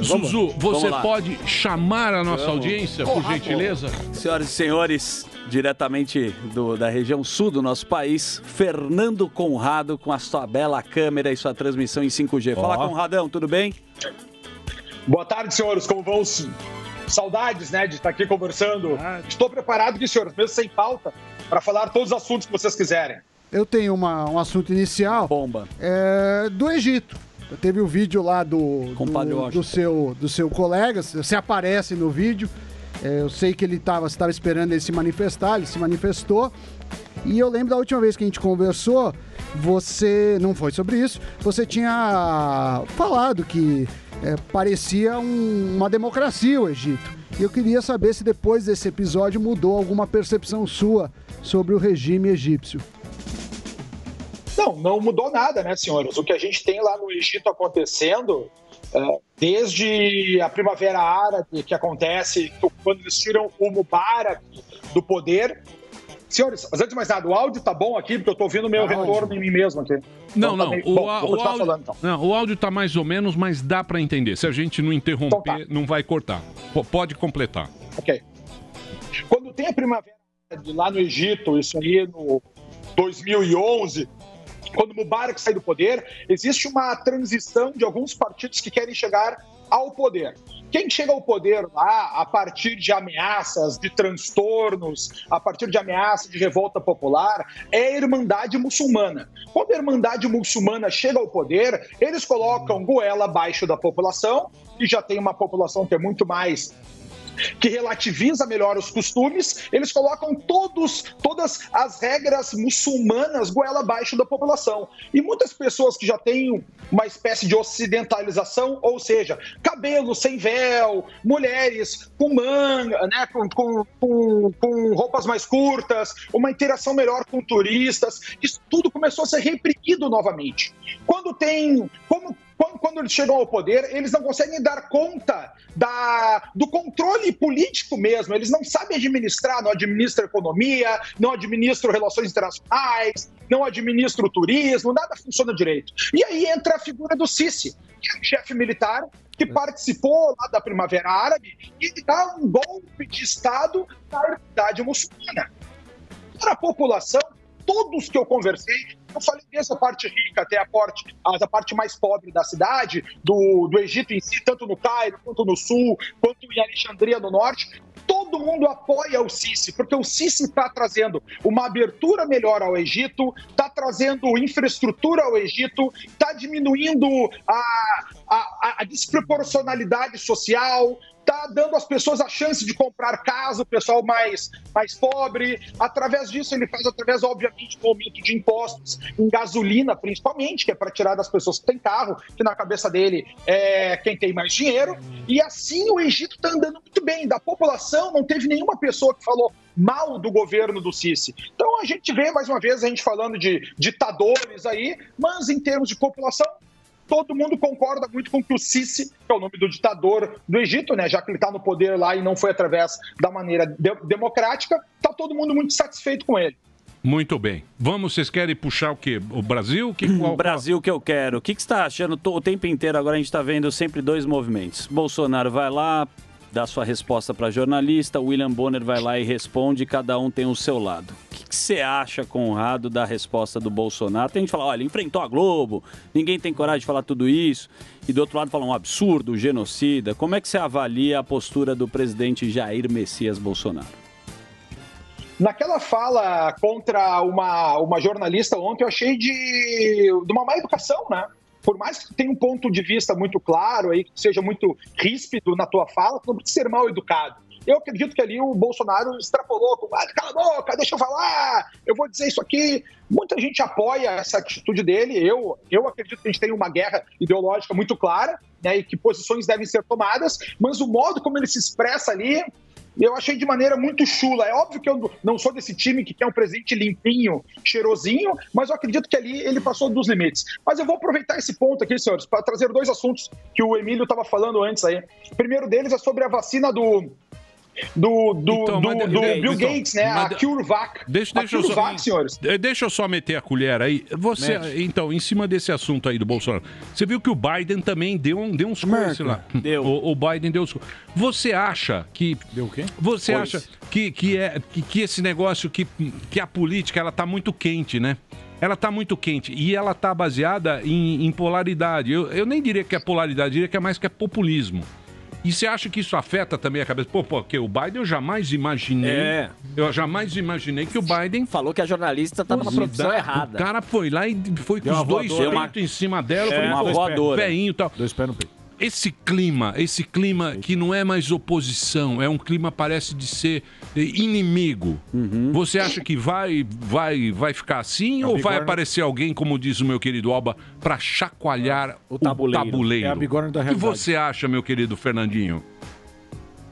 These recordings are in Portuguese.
Zuzu, você pode chamar a nossa Vamos. audiência, por gentileza? Senhoras e senhores, diretamente do- da região sul do nosso país, Fernando Conrado com a sua bela câmera e sua transmissão em 5G. Fala, Ó. Conradão, tudo bem? Boa tarde, senhores. Como vão? Saudades, né, de estar aqui conversando. Estou preparado aqui, senhores, mesmo sem pauta, para falar todos os assuntos que vocês quiserem. Eu tenho uma- um assunto inicial. Bomba. É, do Egito. Teve o vídeo lá do, do, do seu, do seu colega. Você aparece no vídeo. É, eu sei que ele estava estava esperando ele se manifestar, ele se manifestou. E eu lembro da última vez que a gente conversou, você. Não foi sobre isso, você tinha falado que é, parecia um- uma democracia o Egito. E eu queria saber se depois desse episódio mudou alguma percepção sua sobre o regime egípcio. Não, não mudou nada, né, senhores? O que a gente tem lá no Egito acontecendo, é, desde a Primavera Árabe, que acontece quando eles tiram o Mubarak do poder. Senhores, mas antes de mais nada, o áudio tá bom aqui, porque eu tô ouvindo o meu Tá retorno ótimo. em mim mesmo aqui. Não, Então tá não. meio- O, Bom, áudio, falando, então. não, o áudio tá mais ou menos, mas dá pra entender. Se a gente não interromper, não vai cortar. P- pode completar. Ok. Quando tem a primavera árabe lá no Egito, isso aí no 2011, quando Mubarak sai do poder, existe uma transição de alguns partidos que querem chegar ao poder. Quem chega ao poder lá a partir de ameaças, de transtornos, a partir de ameaças de revolta popular, é a Irmandade Muçulmana. Quando a Irmandade Muçulmana chega ao poder, eles colocam goela abaixo da população, e já tem uma população que é muito mais que relativiza melhor os costumes, eles colocam todos, todas as regras muçulmanas goela abaixo da população. E muitas pessoas que já têm uma espécie de ocidentalização, ou seja, cabelo sem véu, mulheres com manga, né, com, com, com, com roupas mais curtas, uma interação melhor com turistas, isso tudo começou a ser reprimido novamente. Quando tem. Como, quando, eles chegam ao poder, eles não conseguem dar conta da, do controle político mesmo. Eles não sabem administrar, não administram economia, não administram relações internacionais, não administram o turismo, nada funciona direito. E aí entra a figura do Sisi, que é um chefe militar que participou lá da Primavera Árabe e dá um golpe de Estado na Irmandade muçulmana. Para a população, todos que eu conversei, eu falei desde a parte rica até a parte, a parte mais pobre da cidade, do, do Egito em si, tanto no Cairo, quanto no sul, quanto em Alexandria no norte, todo mundo apoia o Sisi, porque o Sisi está trazendo uma abertura melhor ao Egito, está trazendo infraestrutura ao Egito, está diminuindo a, a, a desproporcionalidade social, está dando às pessoas a chance de comprar casa, o pessoal mais, mais pobre. Através disso, ele faz através, obviamente, do aumento de impostos em gasolina, principalmente, que é para tirar das pessoas que têm carro, que na cabeça dele é quem tem mais dinheiro. E assim o Egito está andando muito bem. Da população, não teve nenhuma pessoa que falou mal do governo do Sisi. Então a gente vê, mais uma vez, a gente falando de ditadores aí, mas em termos de população, todo mundo concorda muito com que o Sisi, que é o nome do ditador do Egito, né, já que ele está no poder lá e não foi através da maneira de- democrática, está todo mundo muito satisfeito com ele. Muito bem. Vamos, vocês querem puxar o quê? O Brasil? Que, qual, Brasil que eu quero. O que, que você está achando? O tempo inteiro agora a gente está vendo sempre dois movimentos. Bolsonaro vai lá, dá sua resposta para jornalista, William Bonner vai lá e responde, cada um tem o seu lado. O que, você acha, Conrado, da resposta do Bolsonaro? Tem gente que fala, olha, enfrentou a Globo, ninguém tem coragem de falar tudo isso. E do outro lado fala um absurdo, genocida. Como é que você avalia a postura do presidente Jair Messias Bolsonaro? Naquela fala contra uma, uma jornalista ontem, eu achei de, de uma má educação, né? Por mais que tenha um ponto de vista muito claro aí, que seja muito ríspido na tua fala, tu não precisa ser mal educado. Eu acredito que ali o Bolsonaro extrapolou, com, ah, cala a boca, deixa eu falar, eu vou dizer isso aqui. Muita gente apoia essa atitude dele. Eu, eu acredito que a gente tem uma guerra ideológica muito clara, né, e que posições devem ser tomadas, mas o modo como ele se expressa ali, eu achei de maneira muito chula. É óbvio que eu não sou desse time que quer um presidente limpinho, cheirosinho, mas eu acredito que ali ele passou dos limites. Mas eu vou aproveitar esse ponto aqui, senhores, para trazer dois assuntos que o Emílio estava falando antes aí. O primeiro deles é sobre a vacina do do, do, então, do, do Bill então, Gates, né? A CureVac. Deixa, deixa, a CureVac, eu só, senhores. Deixa eu só meter a colher aí. Você, então, em cima desse assunto aí do Bolsonaro, você viu que o Biden também deu, um, deu uns coisas lá. Deu. O, o, Biden deu uns Você acha que... Deu o quê? Você pois. acha que, que, é, que, que esse negócio, que, que a política, ela tá muito quente, né? ela está muito quente e ela está baseada em, em polaridade. Eu, eu, nem diria que é polaridade, diria que é mais que é populismo. E você acha que isso afeta também a cabeça? Pô, porque o Biden eu jamais imaginei. É. Eu jamais imaginei que o Biden. Falou que a jornalista tá numa profissão errada. O cara foi lá e foi com os dois peitos em cima dela. É, falei, uma voadora. Veinho e tal. Dois pés no peito esse clima, esse clima que não é mais oposição, é um clima parece de ser inimigo. Uhum. Você acha que vai vai vai ficar assim é ou vai aparecer alguém, como diz o meu querido Alba, para chacoalhar o tabuleiro? O tabuleiro? É a bigorna da realidade. O que você acha, meu querido Fernandinho?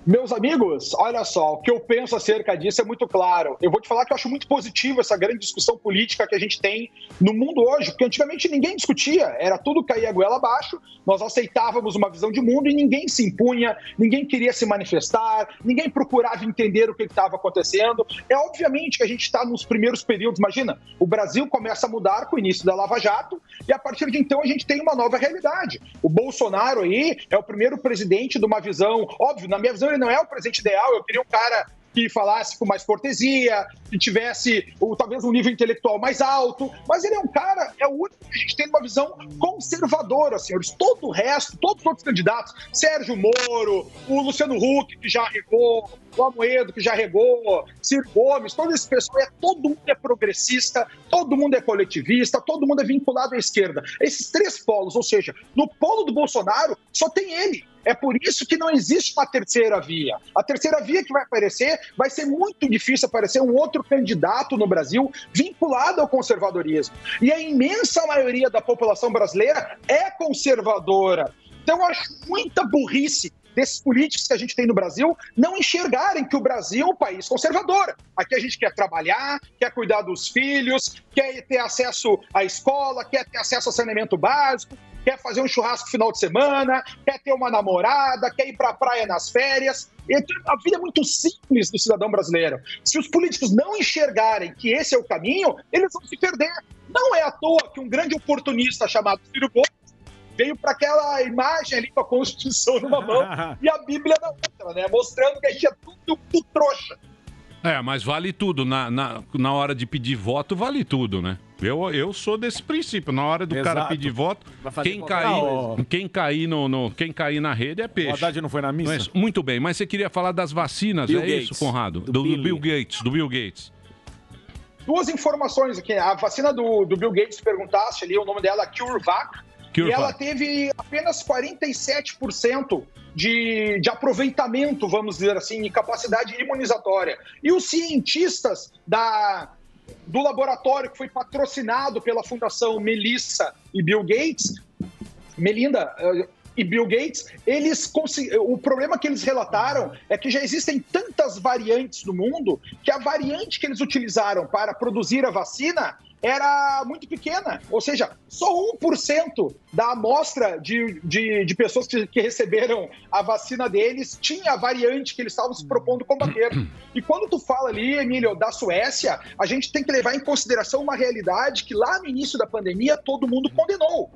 Meus amigos, olha só, o que eu penso acerca disso é muito claro. Eu vou te falar que eu acho muito positivo essa grande discussão política que a gente tem no mundo hoje, porque antigamente ninguém discutia, era tudo cair a goela abaixo, nós aceitávamos uma visão de mundo e ninguém se impunha, ninguém queria se manifestar, ninguém procurava entender o que estava acontecendo. É obviamente que a gente está nos primeiros períodos, imagina, o Brasil começa a mudar com o início da Lava Jato e a partir de então a gente tem uma nova realidade. O Bolsonaro aí é o primeiro presidente de uma visão, óbvio, na minha visão ele não é o presidente ideal, eu queria um cara que falasse com mais cortesia, que tivesse ou, talvez um nível intelectual mais alto, mas ele é um cara, é o único que a gente tem uma visão conservadora, senhores. Todo o resto, todos os outros candidatos, Sérgio Moro, o Luciano Huck, que já regou, o Amoedo, que já regou, Ciro Gomes, todo esse pessoal, é, todo mundo é progressista, todo mundo é coletivista, todo mundo é vinculado à esquerda. Esses três polos, ou seja, no polo do Bolsonaro, só tem ele. É por isso que não existe uma terceira via. A terceira via que vai aparecer vai ser muito difícil aparecer um outro candidato no Brasil vinculado ao conservadorismo. E a imensa maioria da população brasileira é conservadora. Então eu acho muita burrice desses políticos que a gente tem no Brasil não enxergarem que o Brasil é um país conservador. Aqui a gente quer trabalhar, quer cuidar dos filhos, quer ter acesso à escola, quer ter acesso ao saneamento básico, quer fazer um churrasco final de semana, quer ter uma namorada, quer ir para a praia nas férias. A vida é muito simples do cidadão brasileiro. Se os políticos não enxergarem que esse é o caminho, eles vão se perder. Não é à toa que um grande oportunista chamado Ciro Gomes veio para aquela imagem ali com a Constituição numa mão e a Bíblia na outra, né? Mostrando que a gente é tudo, tudo trouxa. É, mas vale tudo. Na, na, na hora de pedir voto, vale tudo, né? Eu, eu sou desse princípio. Na hora do Exato. cara pedir voto, quem cair, quem, cair no, no, quem cair na rede é peixe. O Haddad não foi na missa? Mas, muito bem, mas você queria falar das vacinas, Bill é Gates. isso, Conrado? Do, do, do, Bill Gates, do Bill Gates. Duas informações aqui. A vacina do, do Bill Gates, perguntasse ali, o nome dela é CureVac. E ela teve apenas 47% de, de aproveitamento, vamos dizer assim, em capacidade imunizatória. E os cientistas da, do laboratório que foi patrocinado pela Fundação Melissa e Bill Gates, Melinda uh, e Bill Gates, eles o problema que eles relataram é que já existem tantas variantes no mundo que a variante que eles utilizaram para produzir a vacina era muito pequena, ou seja, só 1% da amostra de, de, de pessoas que, que, receberam a vacina deles tinha a variante que eles estavam se propondo combater. E quando tu fala ali, Emílio, da Suécia, a gente tem que levar em consideração uma realidade que lá no início da pandemia todo mundo condenou.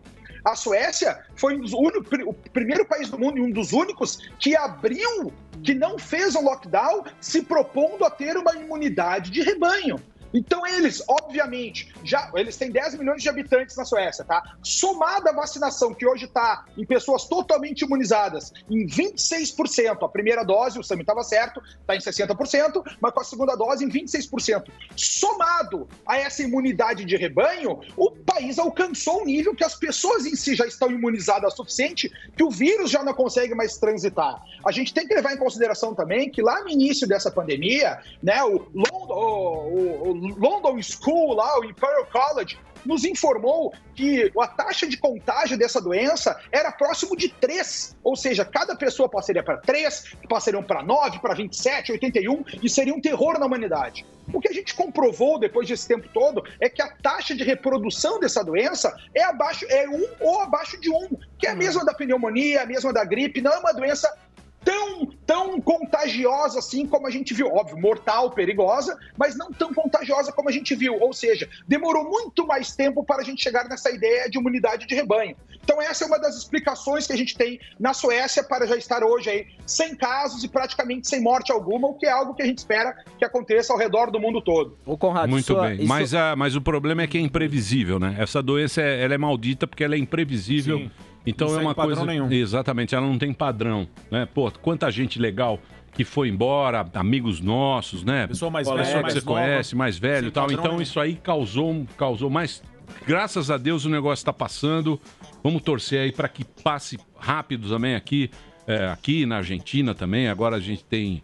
A Suécia foi um dos únicos, o primeiro país do mundo e um dos únicos que abriu, que não fez um lockdown, se propondo a ter uma imunidade de rebanho. Então eles, obviamente, já eles têm 10 milhões de habitantes na Suécia, tá? Somada a vacinação que hoje está em pessoas totalmente imunizadas em 26%, a primeira dose, o Sami estava certo, está em 60%, mas com a segunda dose em 26%. Somado a essa imunidade de rebanho, o país alcançou um nível que as pessoas em si já estão imunizadas o suficiente que o vírus já não consegue mais transitar. A gente tem que levar em consideração também que lá no início dessa pandemia, né, o, London, o, o London School, lá, o Imperial College, nos informou que a taxa de contágio dessa doença era próximo de 3, ou seja, cada pessoa passaria para 3, passariam para 9, para 27, 81, e seria um terror na humanidade. O que a gente comprovou depois desse tempo todo é que a taxa de reprodução dessa doença é abaixo, é 1 ou abaixo de 1, que é a mesma da pneumonia, a mesma da gripe, não é uma doença tão tão contagiosa assim como a gente viu. Óbvio, mortal, perigosa, mas não tão contagiosa como a gente viu. Ou seja, demorou muito mais tempo para a gente chegar nessa ideia de imunidade de rebanho. Então, essa é uma das explicações que a gente tem na Suécia para já estar hoje aí sem casos e praticamente sem morte alguma, o que é algo que a gente espera que aconteça ao redor do mundo todo. O Conrado, Muito sua- bem. isso- Mas, a, mas o problema é que é imprevisível, né? Essa doença é, ela é maldita porque ela é imprevisível. Sim. Então Não é uma coisa. nenhum. Exatamente, ela não tem padrão. Né? Pô, quanta gente legal que foi embora, amigos nossos, né? Pessoa mais Pessoa velha, que você nova. conhece, mais velho e tal. padrão Então isso aí causou, causou mais. Graças a Deus o negócio está passando. Vamos torcer aí para que passe rápido também aqui, é, aqui na Argentina também. Agora a gente tem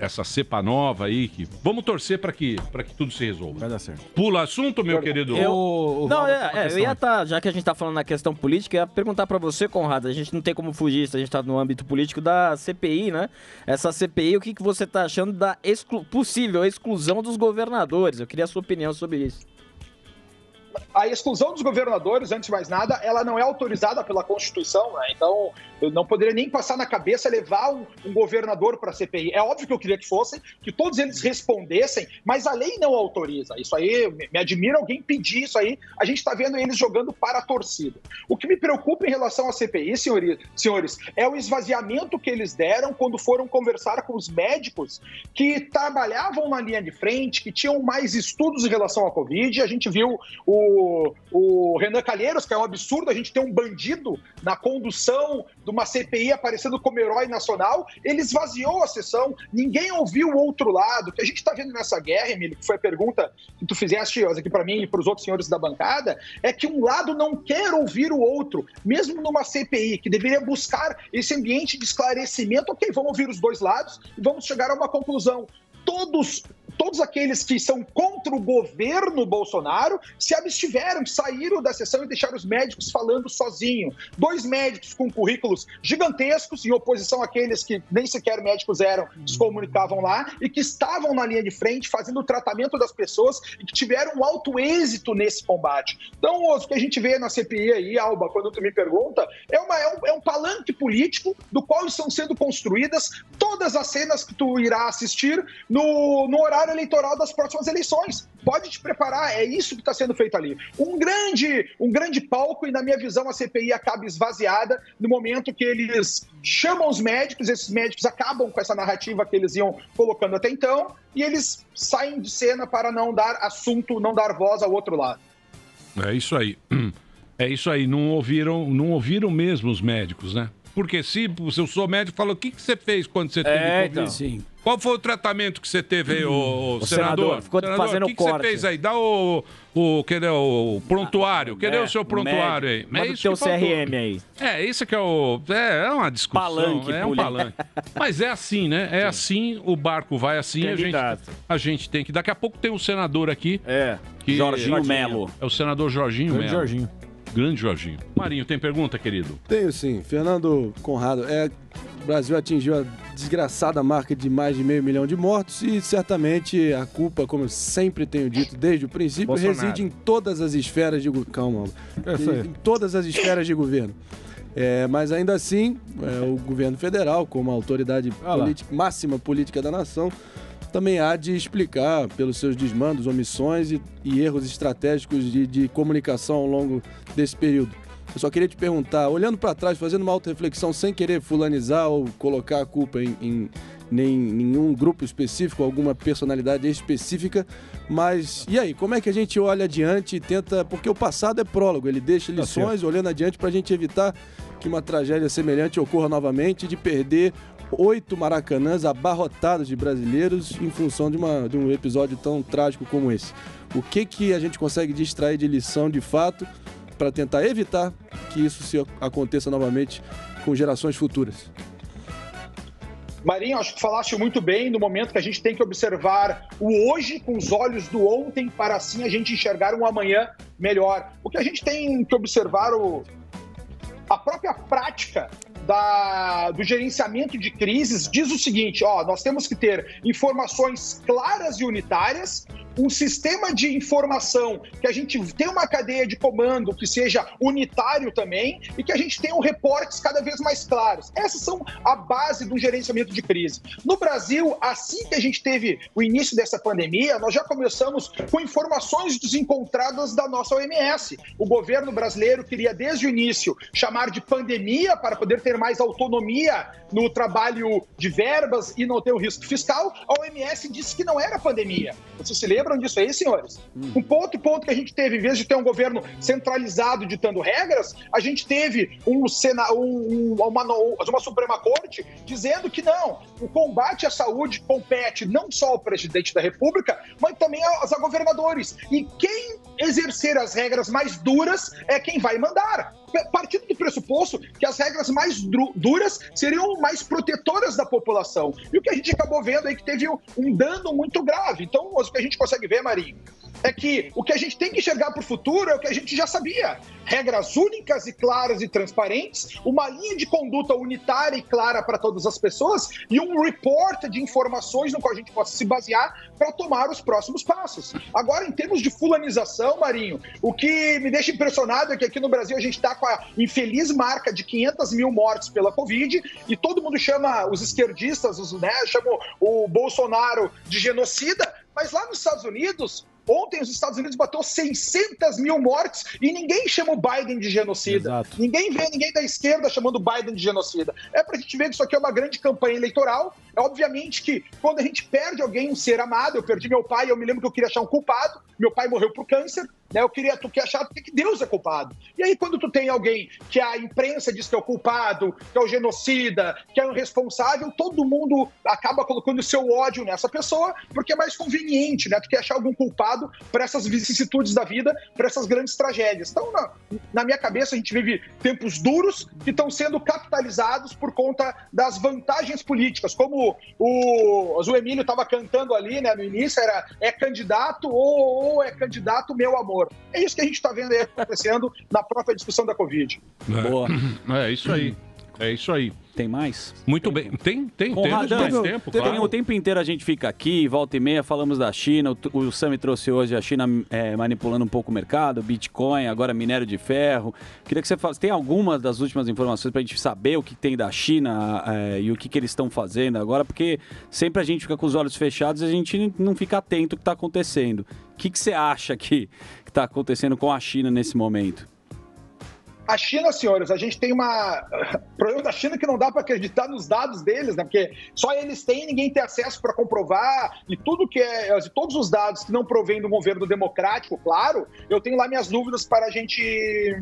essa cepa nova aí que vamos torcer para que para que tudo se resolva. Vai dar certo. Pula assunto, meu querido. Eu- O- o Não, é, é, eu ia tá, já que a gente tá falando na questão política, eu ia perguntar pra você, Conrado, a gente não tem como fugir, se a gente tá no âmbito político da CPI, né? Essa CPI, o que, que você tá achando da exclu- possível exclusão dos governadores? Eu queria a sua opinião sobre isso. A exclusão dos governadores, antes de mais nada, ela não é autorizada pela Constituição, né? Então, eu não poderia nem passar na cabeça levar um, um governador para a CPI. É óbvio que eu queria que fossem, que todos eles respondessem, mas a lei não autoriza. Isso aí, me, me admira alguém pedir isso aí. A gente está vendo eles jogando para a torcida. O que me preocupa em relação à CPI, senhores, senhores, é o esvaziamento que eles deram quando foram conversar com os médicos que trabalhavam na linha de frente, que tinham mais estudos em relação à Covid. A gente viu o, Renan Calheiros, que é um absurdo a gente ter um bandido na condução de uma CPI aparecendo como herói nacional. Ele esvaziou a sessão, ninguém ouviu o outro lado. O que a gente está vendo nessa guerra, Emílio, que foi a pergunta que tu fizeste aqui para mim e para os outros senhores da bancada, é que um lado não quer ouvir o outro, mesmo numa CPI, que deveria buscar esse ambiente de esclarecimento. Ok, vamos ouvir os dois lados e vamos chegar a uma conclusão. Todos, todos aqueles que são contra o governo Bolsonaro se abstiveram, saíram da sessão e deixaram os médicos falando sozinho. Dois médicos com currículos gigantescos, em oposição àqueles que nem sequer médicos eram, se comunicavam lá, e que estavam na linha de frente fazendo o tratamento das pessoas e que tiveram um alto êxito nesse combate. Então, o que a gente vê na CPI aí, Alba, quando tu me pergunta, é, uma, é, um, é um palanque político do qual estão sendo construídas todas as cenas que tu irá assistir no, no horário eleitoral das próximas eleições. Pode te preparar, é isso que está sendo feito ali. Um grande, um grande palco, e na minha visão a CPI acaba esvaziada no momento que eles chamam os médicos, esses médicos acabam com essa narrativa que eles iam colocando até então, e eles saem de cena para não dar assunto, não dar voz ao outro lado. É isso aí. É isso aí. Não ouviram, não ouviram mesmo os médicos, né? Porque se, se eu sou médico, fala, o que, que você fez quando você teve É, Covid? então. Sim. Qual foi o tratamento que você teve aí, ô, O senador? senador, ficou Senador, fazendo o que, que você fez aí? Dá o, o, cadê o prontuário? Cadê É, o seu prontuário aí? Manda o isso teu que faltou. CRM aí. É, isso que é o. É, é uma discussão. Palanque é um político. palanque. Mas é assim, né? É assim, o barco vai assim, a gente, a gente tem que. Daqui a pouco tem um senador aqui. É. Que, Jorginho Melo. É o senador Jorginho Melo. Jorginho. Grande Jorginho. Marinho, tem pergunta, querido? Tenho sim. Fernando Conrado, é, o Brasil atingiu a desgraçada marca de mais de meio milhão de mortos e certamente a culpa, como eu sempre tenho dito desde o princípio, Bolsonaro. reside em todas as esferas de governo. Calma, É em todas as esferas de governo. É, mas ainda assim, é, o governo federal, como a autoridade Ah política- máxima política da nação, também há de explicar pelos seus desmandos, omissões e, e erros estratégicos de, de comunicação ao longo desse período. Eu só queria te perguntar, olhando para trás, fazendo uma auto-reflexão, sem querer fulanizar ou colocar a culpa em, em nenhum grupo específico, alguma personalidade específica, mas e aí, como é que a gente olha adiante e tenta. Porque o passado é prólogo, ele deixa Tá lições olhando adiante para a gente evitar que uma tragédia semelhante ocorra novamente, de perder oito maracanãs abarrotados de brasileiros em função de, uma, de um episódio tão trágico como esse. O que, que a gente consegue distrair de lição de fato para tentar evitar que isso se aconteça novamente com gerações futuras? Marinho, acho que falaste muito bem no momento que a gente tem que observar o hoje com os olhos do ontem para assim a gente enxergar um amanhã melhor. O que a gente tem que observar o, a própria prática da- do gerenciamento de crises diz o seguinte: ó, nós temos que ter informações claras e unitárias, um sistema de informação, que a gente tenha uma cadeia de comando que seja unitário também e que a gente tenha um reportes cada vez mais claros. Essas são a base do gerenciamento de crise. No Brasil, assim que a gente teve o início dessa pandemia, nós já começamos com informações desencontradas da nossa OMS. O governo brasileiro queria desde o início chamar de pandemia para poder ter mais autonomia no trabalho de verbas e não ter o risco fiscal. A OMS disse que não era pandemia. Vocês se lembram disso aí, senhores? Um ponto ponto que a gente teve, em vez de ter um governo centralizado ditando regras, a gente teve um, sena, um, uma, uma Suprema Corte dizendo que não, o combate à saúde compete não só ao presidente da República, mas também aos governadores. E quem exercer as regras mais duras é quem vai mandar. Partindo do pressuposto que as regras mais duras seriam mais protetoras da população. E o que a gente acabou vendo aí que teve um dano muito grave. Então, o que a gente consegue ver, Marinho, é que o que a gente tem que enxergar para o futuro é o que a gente já sabia. Regras únicas e claras e transparentes, uma linha de conduta unitária e clara para todas as pessoas e um report de informações no qual a gente possa se basear para tomar os próximos passos. Agora, em termos de fulanização, Marinho, o que me deixa impressionado é que aqui no Brasil a gente está com a infeliz marca de 500 mil mortes pela Covid e todo mundo chama os esquerdistas, os, né, chamam o Bolsonaro de genocida, mas lá nos Estados Unidos, Ontem os Estados Unidos bateu 600 mil mortes e ninguém chama o Biden de genocida. Exato. Ninguém vê ninguém da esquerda chamando o Biden de genocida. É pra gente ver que isso aqui é uma grande campanha eleitoral. É obviamente que quando a gente perde alguém, um ser amado, eu perdi meu pai, eu me lembro que eu queria achar um culpado, meu pai morreu por câncer, né? Eu queria, tu quer achar que Deus é culpado. E aí, quando tu tem alguém que a imprensa diz que é o culpado, que é o genocida, que é o responsável, todo mundo acaba colocando o seu ódio nessa pessoa, porque é mais conveniente, né? Tu quer achar algum culpado para essas vicissitudes da vida, para essas grandes tragédias. Então, na, na minha cabeça, a gente vive tempos duros que estão sendo capitalizados por conta das vantagens políticas, como o, o Emílio estava cantando ali, né, no início, era é candidato ou, ou é candidato meu amor. É isso que a gente está vendo aí acontecendo na própria discussão da Covid. É. Boa. É isso aí. É isso aí. Tem mais? Muito bem. Tem, tem. Conradão, temos mais tempo, tem, claro. O tempo inteiro a gente fica aqui, volta e meia, falamos da China. O, o Sami trouxe hoje a China é, manipulando um pouco o mercado, Bitcoin, agora minério de ferro. Queria que você falasse, tem algumas das últimas informações para a gente saber o que tem da China é, e o que, que eles estão fazendo agora, porque sempre a gente fica com os olhos fechados e a gente não fica atento ao que está acontecendo. O que, que você acha que está acontecendo com a China nesse momento? A China, senhores, a gente tem uma. O problema da China é que não dá para acreditar nos dados deles, né? Porque só eles têm, ninguém tem acesso para comprovar. E tudo que é. Todos os dados que não provêm do governo democrático, claro, eu tenho lá minhas dúvidas para a gente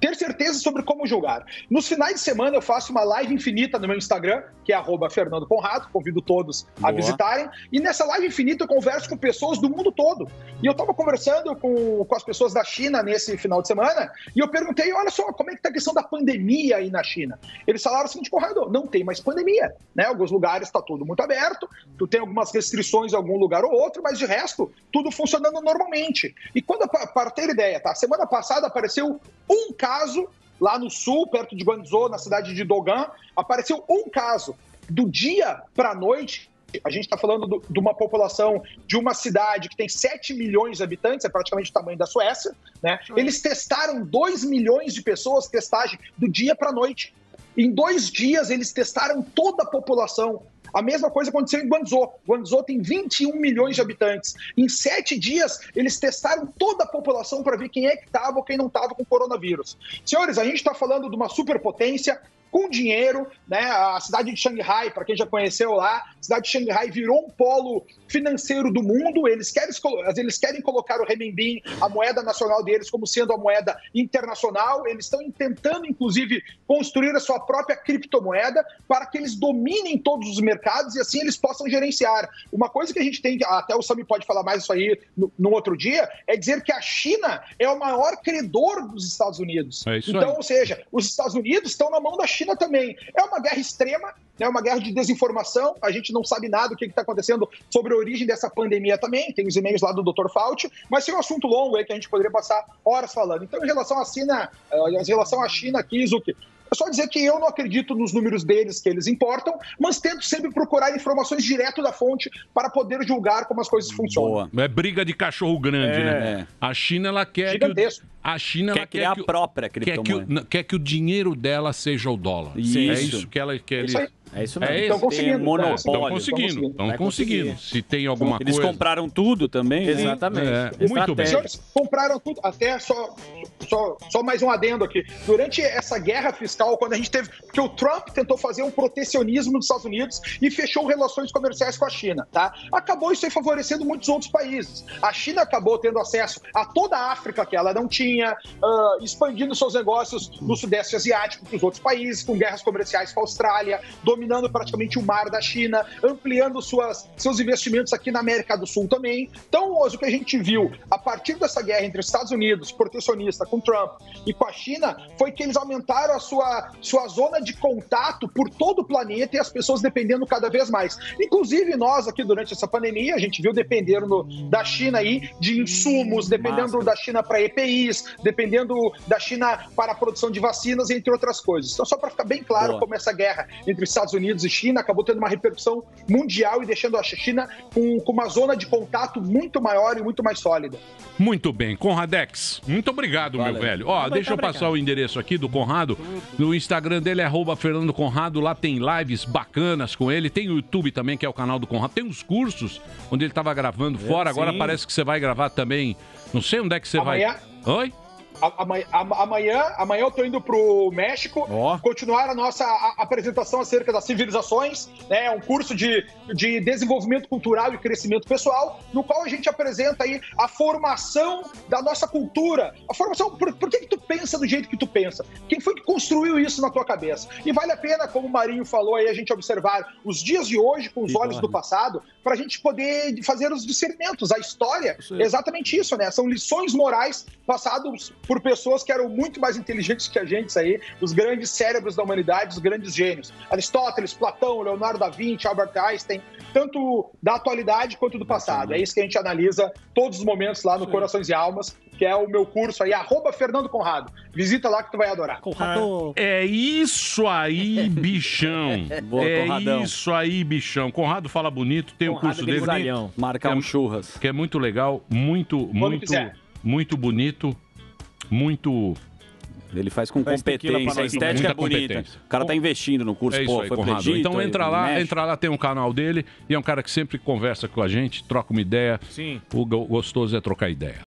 ter certeza sobre como julgar. Nos finais de semana eu faço uma live infinita no meu Instagram, que é Fernando Conrado, convido todos Boa. a visitarem. E nessa live infinita eu converso com pessoas do mundo todo. E eu estava conversando com, com as pessoas da China nesse final de semana, e eu perguntei: olha só, como é que está a questão da pandemia aí na China? Eles falaram o seguinte, Conrado, não tem mais pandemia. Né? Alguns lugares está tudo muito aberto, tu tem algumas restrições em algum lugar ou outro, mas de resto, tudo funcionando normalmente. E quando, para ter ideia, tá? Semana passada apareceu um caso lá no sul, perto de Guangzhou, na cidade de Dogan, apareceu um caso. Do dia para a noite, a gente está falando do, de uma população de uma cidade que tem 7 milhões de habitantes, é praticamente o tamanho da Suécia, né? Eles testaram 2 milhões de pessoas, testagem do dia para a noite. Em dois dias, eles testaram toda a população. A mesma coisa aconteceu em Guangzhou. Guangzhou tem 21 milhões de habitantes. Em sete dias, eles testaram toda a população para ver quem é que estava ou quem não estava com coronavírus. Senhores, a gente está falando de uma superpotência com dinheiro, né? A cidade de Xangai, para quem já conheceu lá, a cidade de Xangai virou um polo financeiro do mundo. Eles querem, eles querem colocar o renminbi, a moeda nacional deles, como sendo a moeda internacional. Eles estão tentando, inclusive, construir a sua própria criptomoeda para que eles dominem todos os mercados e assim eles possam gerenciar. Uma coisa que a gente tem, até o Sami pode falar mais isso aí no, outro dia, é dizer que a China é o maior credor dos Estados Unidos. É então, aí. ou seja, os Estados Unidos estão na mão da China também. É uma guerra extrema, é uma guerra de desinformação. A gente não sabe nada do que está acontecendo sobre a origem dessa pandemia também. Tem os e-mails lá do Dr. Fauci, mas tem um assunto longo aí que a gente poderia passar horas falando. Então, em relação à China, eh, em relação à China aqui, Zuki, É só dizer que eu não acredito nos números deles que eles importam, mas tento sempre procurar informações direto da fonte para poder julgar como as coisas funcionam. É briga de cachorro grande, É. né? A China, ela quer Gigantesco. que... O, a China, Quer ela criar que a o- própria quer que, o, criptomoeda. quer que o dinheiro dela seja o dólar. Isso. É isso que ela quer. Isso aí. É isso mesmo. É Estão conseguindo, Tem monopólio. Estão Estão conseguindo. conseguindo. Estão conseguindo. conseguir. Se tem alguma Eles coisa... compraram tudo também. né? Exatamente. É, muito bem. Os senhores compraram tudo, até só, só, só mais um adendo aqui. Durante essa guerra fiscal, quando a gente teve. Porque o Trump tentou fazer um protecionismo nos Estados Unidos e fechou relações comerciais com a China, tá? Acabou isso aí favorecendo muitos outros países. A China acabou tendo acesso a toda a África que ela não tinha, ah, expandindo seus negócios no Sudeste Asiático para os outros países, com guerras comerciais com a Austrália, dominando praticamente o mar da China, ampliando suas, seus investimentos aqui na América do Sul também. Então, hoje, o que a gente viu a partir dessa guerra entre os Estados Unidos, protecionista, com Trump, e com a China, foi que eles aumentaram a sua, sua zona de contato por todo o planeta e as pessoas dependendo cada vez mais. Inclusive, nós aqui, durante essa pandemia, a gente viu dependendo da China aí de insumos, dependendo da China para EPIs, dependendo da China para a produção de vacinas, entre outras coisas. Então, só para ficar bem claro Boa. como essa guerra entre Estados Unidos e China acabou tendo uma repercussão mundial e deixando a China com, com uma zona de contato muito maior e muito mais sólida. Muito bem, Conradex. Muito obrigado, meu Valeu. velho. Ó, deixa eu obrigado. passar o endereço aqui do Conrado. No Instagram dele é arroba Fernando Conrado. Lá tem lives bacanas com ele. Tem o YouTube também, que é o canal do Conrado. Tem uns cursos onde ele tava gravando fora. Agora parece que você vai gravar também. Não sei onde é que você Amanhã- vai. Oi? Amanhã, amanhã, amanhã eu tô indo pro México continuar a nossa apresentação acerca das civilizações, né? Um curso de, de desenvolvimento cultural e crescimento pessoal, no qual a gente apresenta aí a formação da nossa cultura. A formação, por, por que, que tu pensa do jeito que tu pensa? Quem foi que construiu isso na tua cabeça? E vale a pena, como o Marinho falou aí, a gente observar os dias de hoje com os olhos do passado, para a gente poder fazer os discernimentos. A história é exatamente isso, né? São lições morais passadas por pessoas que eram muito mais inteligentes que a gente aí, os grandes cérebros da humanidade, os grandes gênios. Aristóteles, Platão, Leonardo da Vinci, Albert Einstein, tanto da atualidade quanto do passado. É isso que a gente analisa todos os momentos lá no Corações e Almas, que é o meu curso aí, arroba Fernando Conrado. Visita lá que tu vai adorar. É isso aí, bichão. Boa, é Conradão. isso aí, bichão. Conrado fala bonito, tem o Conrado curso dele. Grisalhão. Marcar Que é- um churras. Que é muito legal, muito, muito, quiser. muito bonito, muito. Ele faz com Faz competência. A estética é bonita. O cara tá investindo no curso. É Pô, aí, foi Conrado. pro Egito, Então entra lá, entra lá, tem um canal dele e é um cara que sempre conversa com a gente, troca uma ideia. Sim. O go- gostoso é trocar ideia.